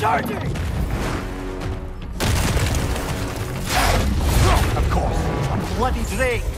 Charging! Of course, a bloody drake!